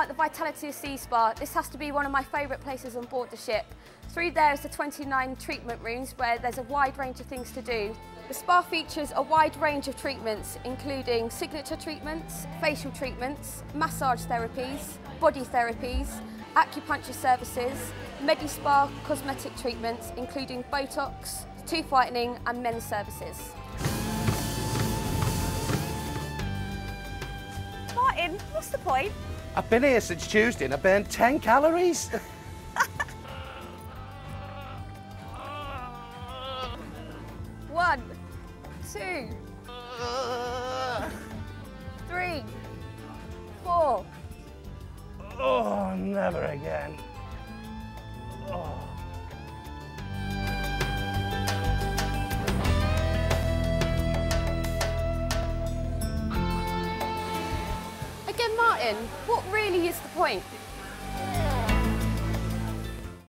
at the Vitality Sea Spa, this has to be one of my favourite places on board the ship. Through there is the 29 treatment rooms where there's a wide range of things to do. The spa features a wide range of treatments including signature treatments, facial treatments, massage therapies, body therapies, acupuncture services, Medi-Spa cosmetic treatments including Botox, tooth whitening and men's services. What's the point? I've been here since Tuesday and I burned 10 calories. One, two, three, four. oh, never again. Oh. Martin, what really is the point?